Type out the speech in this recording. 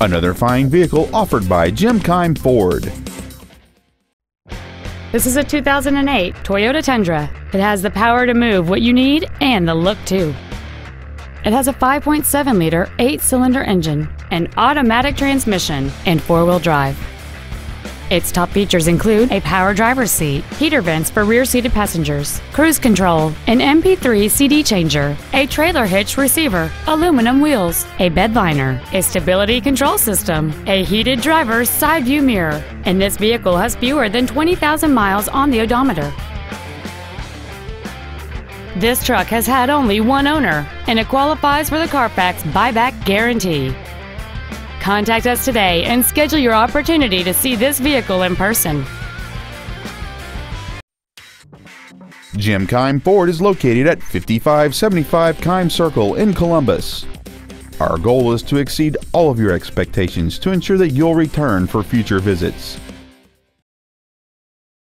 Another fine vehicle offered by Jim Keim Ford. This is a 2008 Toyota Tundra. It has the power to move what you need and the look too. It has a 5.7 liter, 8 cylinder engine, an automatic transmission, and four wheel drive. Its top features include a power driver's seat, heater vents for rear seated passengers, cruise control, an MP3 CD changer, a trailer hitch receiver, aluminum wheels, a bed liner, a stability control system, a heated driver's side view mirror, and this vehicle has fewer than 20,000 miles on the odometer. This truck has had only one owner, and it qualifies for the Carfax buyback guarantee. Contact us today and schedule your opportunity to see this vehicle in person. Jim Keim Ford is located at 5575 Keim Circle in Columbus. Our goal is to exceed all of your expectations to ensure that you'll return for future visits.